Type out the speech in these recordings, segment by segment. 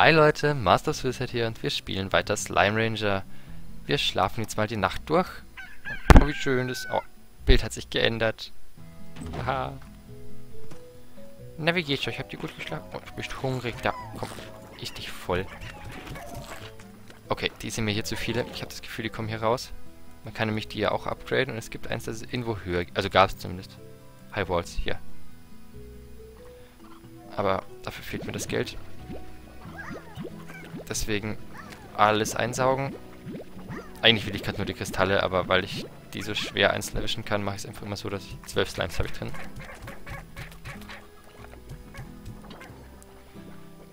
Hi Leute, Master Suicide hier und wir spielen weiter Slime Ranger. Wir schlafen jetzt mal die Nacht durch. Oh, wie schön das oh, Bild hat sich geändert. Aha. Na, wie geht's euch? Habt ihr gut geschlafen? Oh, du bist hungrig. Da, komm, ich dich voll. Okay, die sind mir hier zu viele. Ich habe das Gefühl, die kommen hier raus. Man kann nämlich die ja auch upgraden und es gibt eins, das ist irgendwo höher. Also gab es zumindest. High Walls, hier. Aber dafür fehlt mir das Geld. Deswegen alles einsaugen. Eigentlich will ich gerade nur die Kristalle, aber weil ich die so schwer einzeln erwischen kann, mache ich es einfach immer so, dass ich zwölf Slimes habe ich drin.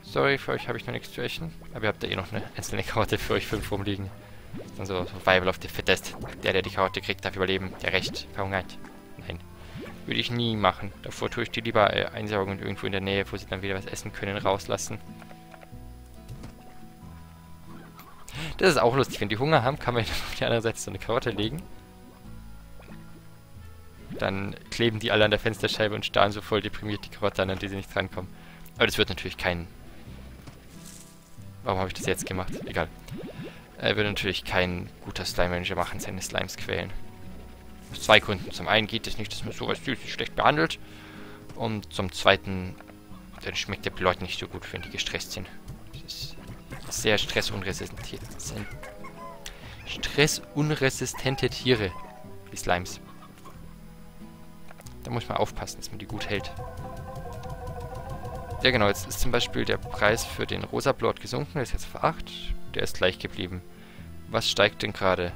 Sorry, für euch habe ich noch nichts zu essen. Aber ihr habt ja eh noch eine einzelne Karotte für euch fünf rumliegen. Dann so Survival of the Fittest. Der, der die Karotte kriegt, darf überleben. Der recht verhungert. Nein. Würde ich nie machen. Davor tue ich die lieber äh, einsaugen und irgendwo in der Nähe, wo sie dann wieder was essen können, rauslassen. Das ist auch lustig. Wenn die Hunger haben, kann man auf die andere Seite so eine Karotte legen. Dann kleben die alle an der Fensterscheibe und starren so voll deprimiert die Karotte an, an die sie nicht drankommen. Aber das wird natürlich kein... Warum habe ich das jetzt gemacht? Egal. Er würde natürlich kein guter Slime-Manager machen, seine Slimes quälen. Aus zwei Gründen. Zum einen geht es nicht, dass man sowas süßlich schlecht behandelt. Und zum zweiten, dann schmeckt der Leute nicht so gut, wenn die gestresst sind. Das ist sehr stressunresistent. Stressunresistente Tiere. Die Slimes. Da muss man aufpassen, dass man die gut hält. Ja genau, jetzt ist zum Beispiel der Preis für den rosa Blood gesunken, der ist jetzt auf 8. Der ist gleich geblieben. Was steigt denn gerade?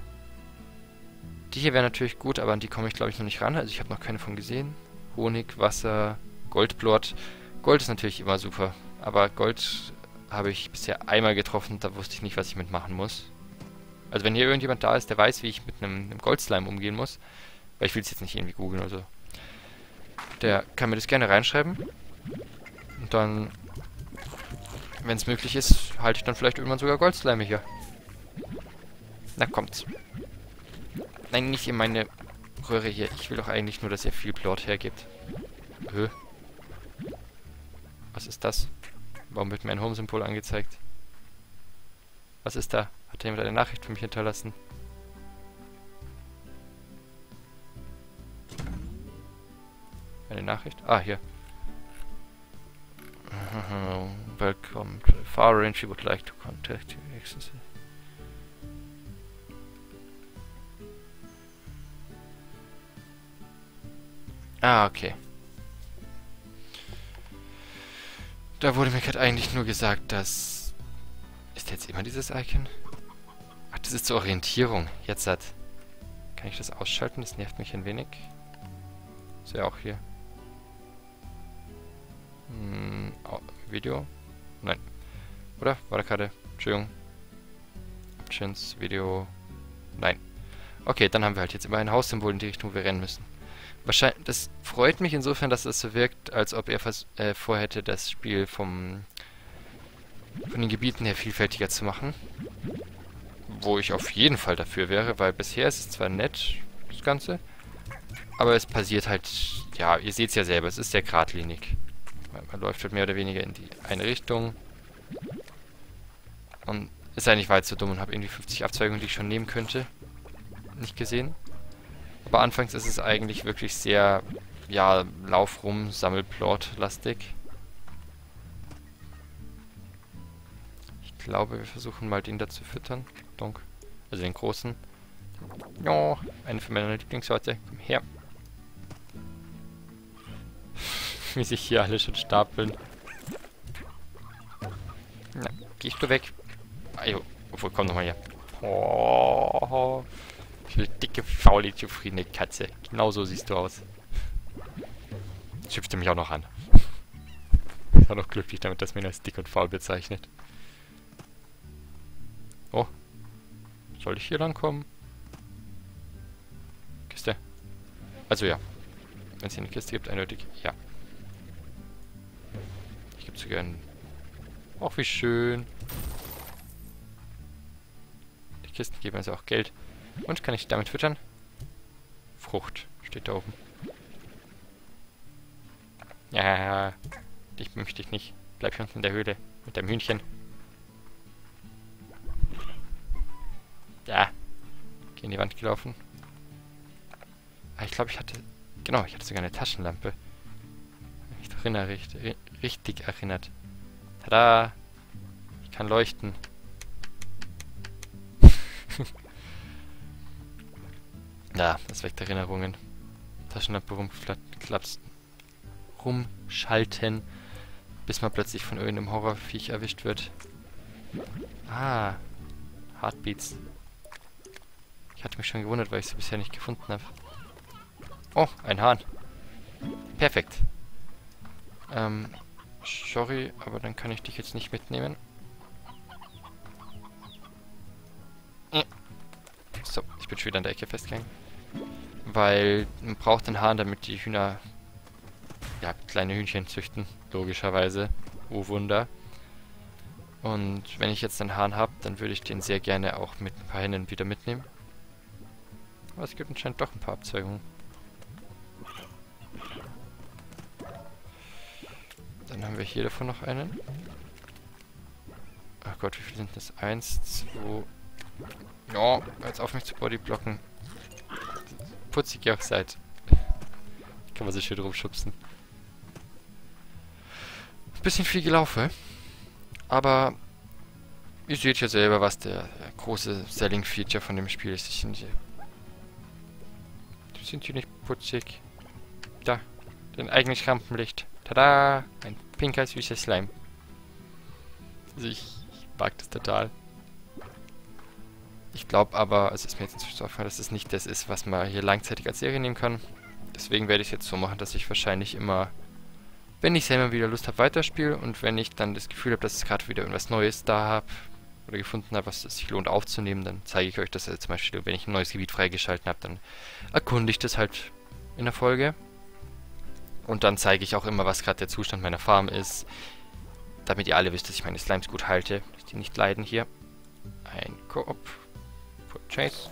Die hier wäre natürlich gut, aber an die komme ich glaube ich noch nicht ran. Also ich habe noch keine von gesehen. Honig, Wasser, Goldblot. Gold ist natürlich immer super. Aber Gold habe ich bisher einmal getroffen, da wusste ich nicht, was ich mitmachen muss. Also wenn hier irgendjemand da ist, der weiß, wie ich mit einem, einem Goldslime umgehen muss, weil ich will es jetzt nicht irgendwie googeln oder so, der kann mir das gerne reinschreiben. Und dann, wenn es möglich ist, halte ich dann vielleicht irgendwann sogar Goldslime hier. Na kommt's. Nein, nicht in meine Röhre hier. Ich will doch eigentlich nur, dass ihr viel Plot hergibt. Hö. Was ist das? Warum wird mir ein Home-Symbol angezeigt? Was ist da? Hat jemand eine Nachricht für mich hinterlassen? Eine Nachricht? Ah, hier. Welcome to Far Range. We would like to contact you. Ah, okay. Da wurde mir gerade eigentlich nur gesagt, dass... Ist jetzt immer dieses Icon? Ach, das ist zur Orientierung. Jetzt hat... Kann ich das ausschalten? Das nervt mich ein wenig. Ist ja auch hier. Hm, oh, Video? Nein. Oder? War da gerade? Entschuldigung. Options, Video... Nein. Okay, dann haben wir halt jetzt immer ein Haussymbol in die Richtung, wo wir rennen müssen. Wahrscheinlich, das freut mich insofern, dass es so wirkt, als ob er äh, vorhätte, das Spiel vom von den Gebieten her vielfältiger zu machen. Wo ich auf jeden Fall dafür wäre, weil bisher ist es zwar nett, das Ganze, aber es passiert halt, ja, ihr seht es ja selber, es ist sehr geradlinig. Man, läuft halt mehr oder weniger in die eine Richtung. Und ist eigentlich weit zu dumm und habe irgendwie 50 Abzweigungen, die ich schon nehmen könnte. Nicht gesehen. Aber anfangs ist es eigentlich wirklich sehr, ja, Lauf rum, Sammelplot-lastig. Ich glaube, wir versuchen mal den da zu füttern. Donk. Also den großen. Ja, eine von meiner Lieblingssorte. Komm her. Wie sich hier alle schon stapeln. Na, gehst du weg? Ajo, obwohl, komm nochmal her. Oh. Will dicke, faule, zufriedene Katze. Genau so siehst du aus. Schimpfte mich auch noch an. Ich war noch glücklich damit, dass man ihn als dick und faul bezeichnet. Oh. Soll ich hier lang kommen? Kiste. Also ja. Wenn es hier eine Kiste gibt, eindeutig. Ja. Ich gebe sogar einen... Ach, wie schön. Die Kisten geben also auch Geld. Und kann ich damit füttern? Frucht steht da oben. Ja, dich möchte ich nicht. Bleib hier unten in der Höhle mit deinem Hühnchen. Ja, in die Wand gelaufen. Ah, ich glaube, ich hatte... Genau, ich hatte sogar eine Taschenlampe. Ich erinnere, richtig, richtig erinnert. Tada! Ich kann leuchten. Ja, das weckt Erinnerungen. Taschenlampe rumklapsen. Rumschalten. Bis man plötzlich von irgendeinem Horrorviech erwischt wird. Ah. Heartbeats. Ich hatte mich schon gewundert, weil ich sie bisher nicht gefunden habe. Oh, ein Hahn. Perfekt. Ähm, sorry, aber dann kann ich dich jetzt nicht mitnehmen. Äh. So, ich bin schon wieder an der Ecke festgegangen. Weil man braucht den Hahn, damit die Hühner ja, kleine Hühnchen züchten, logischerweise. Oh Wunder. Und wenn ich jetzt einen Hahn habe, dann würde ich den sehr gerne auch mit ein paar Hennen wieder mitnehmen. Aber es gibt anscheinend doch ein paar Abzweigungen. Dann haben wir hier davon noch einen. Ach Gott, wie viele sind das? Eins, zwei... Ja, jetzt auf mich zu bodyblocken. Putzig ihr auch seid. Kann man so schön rumschubsen. Bisschen viel gelaufen. Aber ihr seht ja selber, was der, große Selling-Feature von dem Spiel ist. Die sind hier, die sind hier nicht putzig. Da, den eigenen Rampenlicht. Tada! Ein pinker, süßer Slime. Also ich, ich mag das total. Ich glaube aber, also ist mir jetzt inzwischen aufgefallen, dass es nicht das ist, was man hier langzeitig als Serie nehmen kann. Deswegen werde ich es jetzt so machen, dass ich wahrscheinlich immer wenn ich selber wieder Lust habe, weiterspiele und wenn ich dann das Gefühl habe, dass ich gerade wieder irgendwas Neues da habe oder gefunden habe, was es sich lohnt aufzunehmen, dann zeige ich euch das also zum Beispiel, wenn ich ein neues Gebiet freigeschalten habe, dann erkunde ich das halt in der Folge. Und dann zeige ich auch immer, was gerade der Zustand meiner Farm ist, damit ihr alle wisst, dass ich meine Slimes gut halte, dass die nicht leiden hier. Ein Koop. Chase.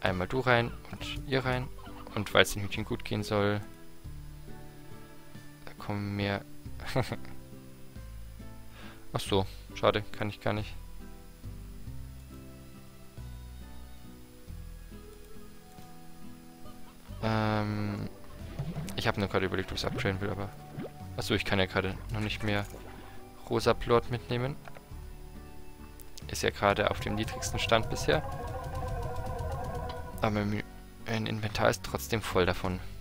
Einmal du rein und ihr rein. Und weil es den Hütchen gut gehen soll, kommen mehr... Ach so, schade, kann ich gar nicht. Ähm, ich habe nur gerade überlegt, ob ich es will, aber... Achso, ich kann ja gerade noch nicht mehr rosa Plot mitnehmen. Ist ja gerade auf dem niedrigsten Stand bisher. Aber mein Inventar ist trotzdem voll davon.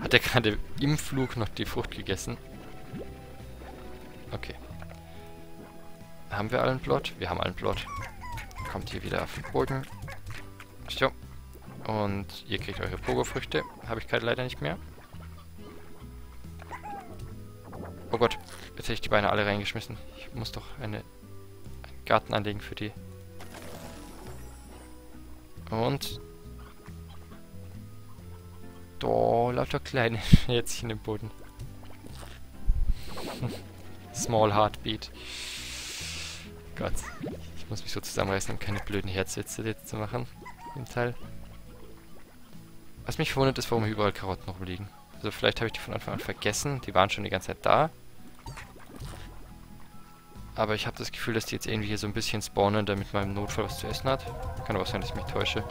Hat er gerade im Flug noch die Frucht gegessen? Okay. Haben wir allen Plot? Wir haben allen Plot. Kommt hier wieder auf den Boden. So. Und ihr kriegt eure Pogo-Früchte. Habe ich gerade leider nicht mehr. Jetzt hätte ich die Beine alle reingeschmissen. Ich muss doch eine, einen Garten anlegen für die. Und Oh, lauter kleine Schätzchen im Boden. Small Heartbeat. Gott. Ich muss mich so zusammenreißen, um keine blöden Herzwitze jetzt zu machen. Im Teil. Was mich verwundert ist, warum hier überall Karotten rumliegen. Also vielleicht habe ich die von Anfang an vergessen. Die waren schon die ganze Zeit da. Aber ich habe das Gefühl, dass die jetzt irgendwie hier so ein bisschen spawnen, damit man im Notfall was zu essen hat. Kann aber sein, dass ich mich täusche.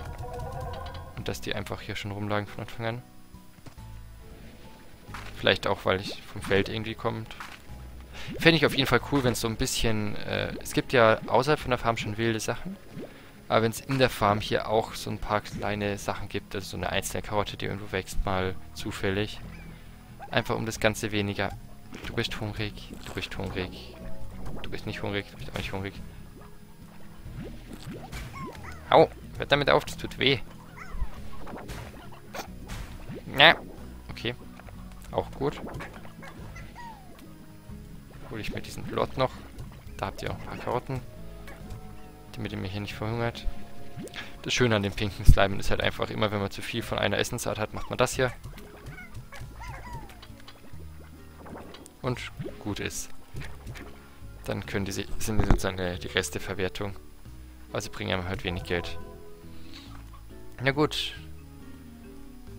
Und dass die einfach hier schon rumlagen von Anfang an. Vielleicht auch, weil ich vom Feld irgendwie kommt. Fände ich auf jeden Fall cool, wenn es so ein bisschen... Äh, es gibt ja außerhalb von der Farm schon wilde Sachen. Aber wenn es in der Farm hier auch so ein paar kleine Sachen gibt, also so eine einzelne Karotte, die irgendwo wächst, mal zufällig. Einfach um das Ganze weniger... Du bist hungrig, du bist hungrig. Du bist nicht hungrig, du bist auch nicht hungrig. Au, hört damit auf, das tut weh. Ja, okay. Auch gut. Hole ich mir diesen Plot noch. Da habt ihr auch ein paar Karotten. Damit ihr mir hier nicht verhungert. Das Schöne an den pinken Slimen ist halt einfach immer, wenn man zu viel von einer Essensart hat, macht man das hier. Und gut ist. Dann können die, sind die sozusagen die Resteverwertung. Also bringen einem halt wenig Geld. Na gut.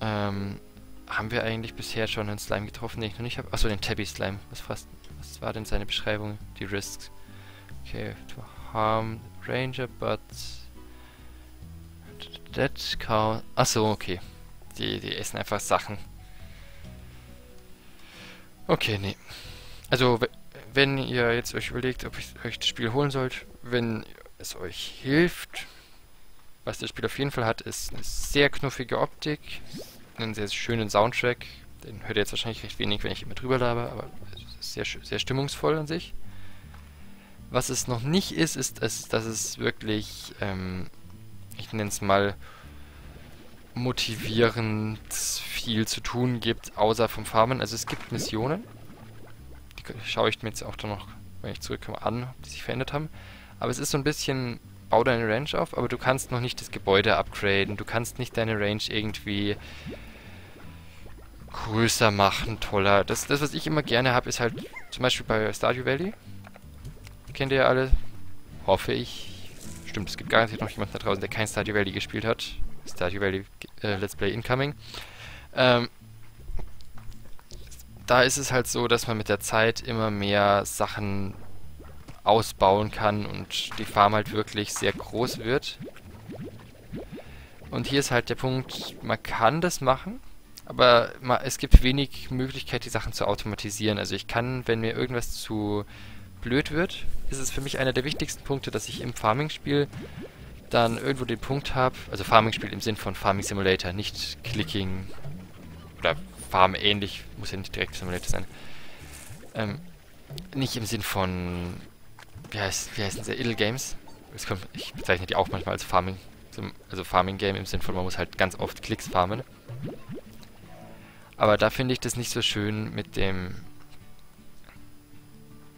Ähm, haben wir eigentlich bisher schon einen Slime getroffen, den ich noch nicht habe? Achso, den Tabby Slime. Was, fast, was war denn seine Beschreibung? Die Risks. Okay, to harm Ranger, but that count. Achso, okay. Die, die essen einfach Sachen. Okay, nee. Also, wenn ihr jetzt euch überlegt, ob ich euch das Spiel holen sollt, wenn es euch hilft, was das Spiel auf jeden Fall hat, ist eine sehr knuffige Optik, einen sehr schönen Soundtrack. Den hört ihr jetzt wahrscheinlich recht wenig, wenn ich immer drüber laber, aber es ist sehr, sehr stimmungsvoll an sich. Was es noch nicht ist, ist, ist dass es wirklich, ähm, ich nenne es mal, motivierend viel zu tun gibt, außer vom Farmen. Also es gibt Missionen. Schaue ich mir jetzt auch dann noch, wenn ich zurückkomme, an, ob die sich verändert haben. Aber es ist so ein bisschen, bau deine Range auf, aber du kannst noch nicht das Gebäude upgraden. Du kannst nicht deine Range irgendwie größer machen, toller. Das, das was ich immer gerne habe, ist halt zum Beispiel bei Stardew Valley. Kennt ihr ja alle. Hoffe ich. Stimmt, es gibt garantiert noch jemanden da draußen, der kein Stardew Valley gespielt hat. Stardew Valley äh, Let's Play Incoming. Ähm, da ist es halt so, dass man mit der Zeit immer mehr Sachen ausbauen kann und die Farm halt wirklich sehr groß wird. Und hier ist halt der Punkt, man kann das machen, aber es gibt wenig Möglichkeit, die Sachen zu automatisieren. Also ich kann, wenn mir irgendwas zu blöd wird, ist es für mich einer der wichtigsten Punkte, dass ich im Farming-Spiel dann irgendwo den Punkt habe, also Farming-Spiel im Sinn von Farming Simulator, nicht Clicking oder Farm ähnlich, muss ja nicht direkt Simulator sein. Ähm, nicht im Sinn von, wie heißt, wie heißen sie, Idle Games. Kommt, ich bezeichne die auch manchmal als Farming, also Farming Game im Sinn von, man muss halt ganz oft Klicks farmen. Aber da finde ich das nicht so schön mit dem,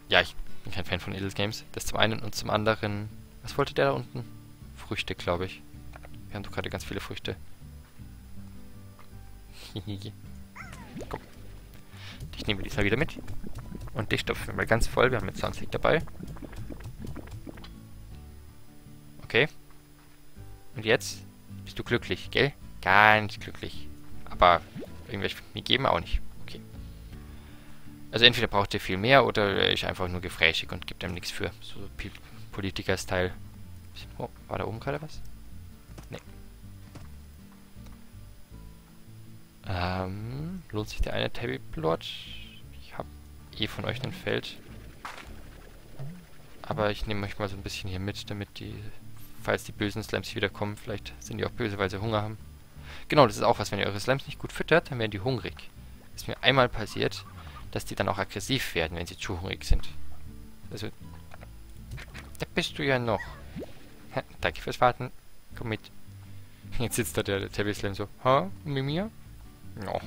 ja, ich bin kein Fan von Idle Games, das zum einen und zum anderen, was wollte der da unten? Früchte, glaube ich. Wir haben doch gerade ganz viele Früchte. Komm. Ich nehme diesmal wieder mit. Und dich stopfen wir mal ganz voll. Wir haben jetzt 20 dabei. Okay. Und jetzt bist du glücklich, gell? Ganz glücklich. Aber irgendwelche mir geben auch nicht. Okay. Also entweder braucht ihr viel mehr oder er ist einfach nur gefräßig und gibt einem nichts für. So Politiker-Style. Oh, war da oben gerade was? Nee. Ähm, lohnt sich der eine Tabby-Plot? Ich habe eh von euch ein Feld. Aber ich nehme euch mal so ein bisschen hier mit, damit die, falls die bösen Slimes wiederkommen, vielleicht sind die auch böse, weil sie Hunger haben. Genau, das ist auch was, wenn ihr eure Slimes nicht gut füttert, dann werden die hungrig. Ist mir einmal passiert, dass die dann auch aggressiv werden, wenn sie zu hungrig sind. Also, da bist du ja noch. Danke fürs Warten. Komm mit. Jetzt sitzt da der, der Tabby Slam so. Ha? Mit mir?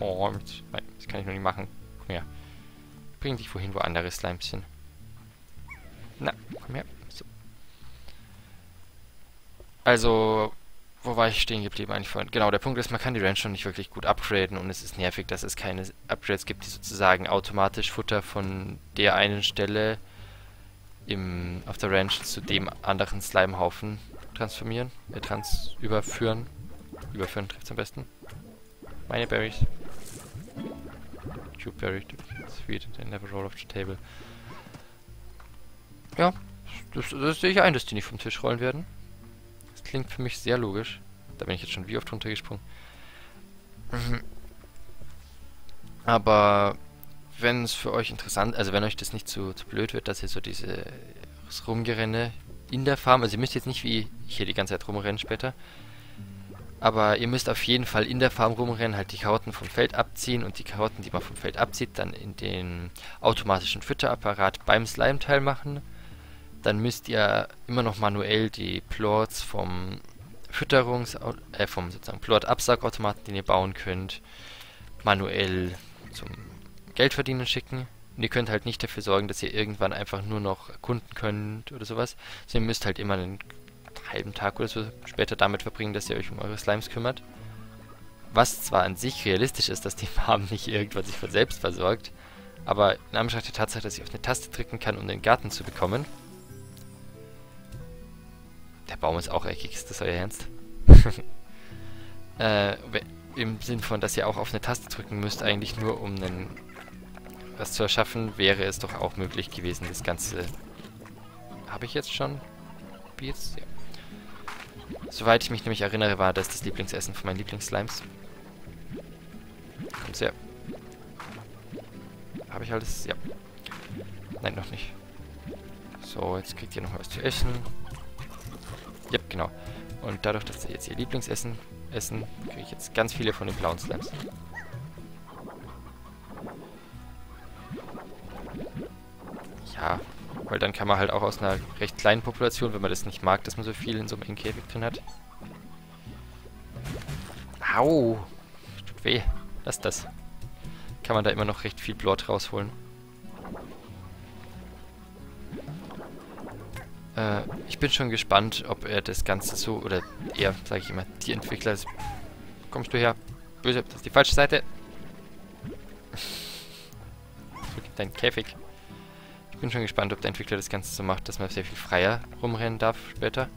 Oh, das kann ich noch nicht machen. Komm her. Bring dich wohin, wo andere Slimes sind. Na, komm her. So. Also, wo war ich stehen geblieben eigentlich vorhin? Genau, der Punkt ist, man kann die Ranch schon nicht wirklich gut upgraden und es ist nervig, dass es keine Upgrades gibt, die sozusagen automatisch Futter von der einen Stelle im, auf der Ranch zu dem anderen Slimehaufen transformieren, äh, trans überführen. Überführen trifft am besten. Meine Berries. Cube Berry, sweet, they never roll off the table. Ja, das, das sehe ich ein, dass die nicht vom Tisch rollen werden. Das klingt für mich sehr logisch. Da bin ich jetzt schon wie oft runtergesprungen. Mhm. Aber wenn es für euch interessant, also wenn euch das nicht zu, zu blöd wird, dass ihr so diese Rumgerenne in der Farm, also ihr müsst jetzt nicht wie hier die ganze Zeit rumrennen später, aber ihr müsst auf jeden Fall in der Farm rumrennen, halt die Karotten vom Feld abziehen und die Karotten, die man vom Feld abzieht, dann in den automatischen Fütterapparat beim Slime-Teil machen. Dann müsst ihr immer noch manuell die Plorts vom Fütterungs... äh, vom sozusagen Plort-Absaugautomaten, den ihr bauen könnt, manuell zum Geldverdienen schicken. Und ihr könnt halt nicht dafür sorgen, dass ihr irgendwann einfach nur noch Kunden könnt oder sowas. Also ihr müsst halt immer einen halben Tag oder so später damit verbringen, dass ihr euch um eure Slimes kümmert. Was zwar an sich realistisch ist, dass die Farm nicht irgendwann sich von selbst versorgt, aber in Anbetracht der Tatsache, dass ich auf eine Taste drücken kann, um den Garten zu bekommen. Der Baum ist auch eckig, ist das euer Ernst? äh, im Sinn von, dass ihr auch auf eine Taste drücken müsst, eigentlich nur um einen, was zu erschaffen, wäre es doch auch möglich gewesen, das Ganze... Habe ich jetzt schon Beats? Ja. Soweit ich mich nämlich erinnere, war das das Lieblingsessen von meinen Lieblingsslimes. Kommt sehr. Habe ich alles? Ja. Nein, noch nicht. So, jetzt kriegt ihr noch was zu essen. Ja, genau. Und dadurch, dass sie jetzt ihr Lieblingsessen essen, kriege ich jetzt ganz viele von den blauen Slimes. Ja, weil dann kann man halt auch aus einer recht kleinen Population, wenn man das nicht mag, dass man so viel in so einem Käfig drin hat. Au! Tut weh. Lass das. Kann man da immer noch recht viel Blot rausholen. Äh, ich bin schon gespannt, ob er das Ganze so, oder er, sage ich immer, die Entwickler... Kommst du her? Böse, das ist die falsche Seite. Dein Käfig. Ich bin schon gespannt, ob der Entwickler das Ganze so macht, dass man sehr viel freier rumrennen darf später.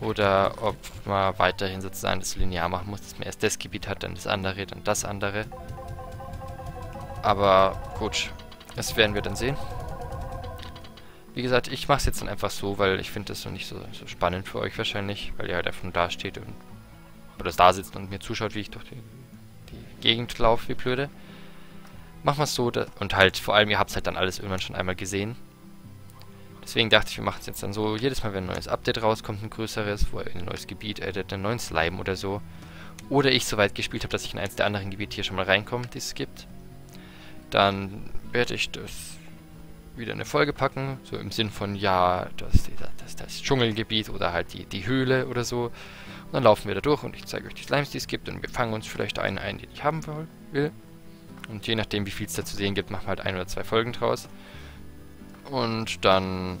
Oder ob man weiterhin sozusagen das linear machen muss, dass man erst das Gebiet hat, dann das andere, dann das andere. Aber gut, das werden wir dann sehen. Wie gesagt, ich mache es jetzt dann einfach so, weil ich finde das noch nicht so, so, spannend für euch wahrscheinlich, weil ihr halt einfach da steht und oder da sitzt und mir zuschaut, wie ich durch die, die Gegend laufe, wie blöde. Machen wir es so und halt vor allem, ihr habt es halt dann alles irgendwann schon einmal gesehen. Deswegen dachte ich, wir machen es jetzt dann so, jedes Mal, wenn ein neues Update rauskommt, ein größeres, wo ihr ein neues Gebiet addet, einen neuen Slime oder so. Oder ich so weit gespielt habe, dass ich in eins der anderen Gebiete hier schon mal reinkomme, die es gibt. Dann werde ich das wieder eine Folge packen, so im Sinn von, ja, das, das, das Dschungelgebiet oder halt die, die Höhle oder so. Und dann laufen wir da durch und ich zeige euch die Slimes, die es gibt und wir fangen uns vielleicht einen ein, den ich haben will. Und je nachdem, wie viel es da zu sehen gibt, machen wir halt ein oder zwei Folgen draus. Und dann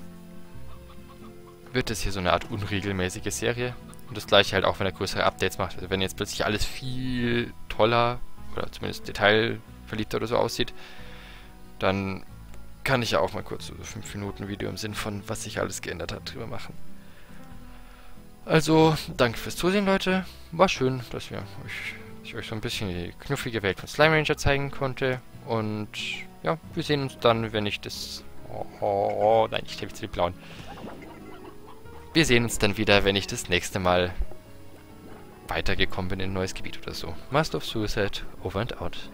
wird es hier so eine Art unregelmäßige Serie. Und das gleiche halt auch, wenn er größere Updates macht. Also wenn jetzt plötzlich alles viel toller oder zumindest detailverliebter oder so aussieht, dann kann ich ja auch mal kurz so 5 Minuten Video im Sinn von, was sich alles geändert hat, drüber machen. Also, danke fürs Zusehen, Leute. War schön, dass wir euch, ich euch so ein bisschen die knuffige Welt von Slime Ranger zeigen konnte. Und ja, wir sehen uns dann, wenn ich das... Oh, oh, oh nein, ich jetzt die blauen. Wir sehen uns dann wieder, wenn ich das nächste Mal weitergekommen bin in ein neues Gebiet oder so. Master of Suicide, over and out.